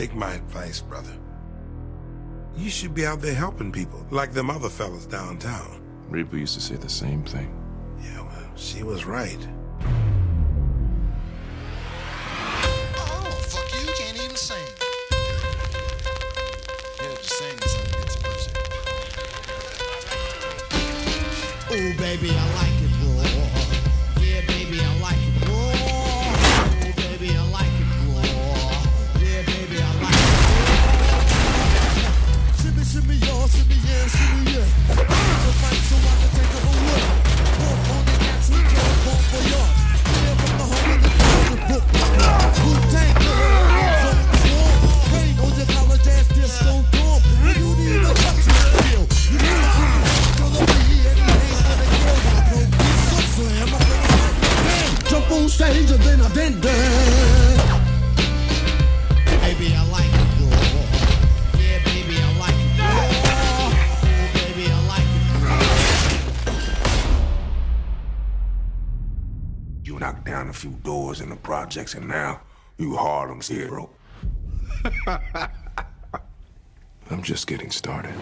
Take my advice, brother. You should be out there helping people, like them other fellas downtown. Reva used to say the same thing. Yeah, well, she was right. Oh, fuck you, you can't even sing. Yeah, just sing something gets person. Oh, baby, I like stage then I then dance. Baby, I like it raw. Yeah, baby, I like it raw. Oh, baby, I like it raw. You knocked down a few doors in the projects, and now you Harlem's hero. I'm just getting started.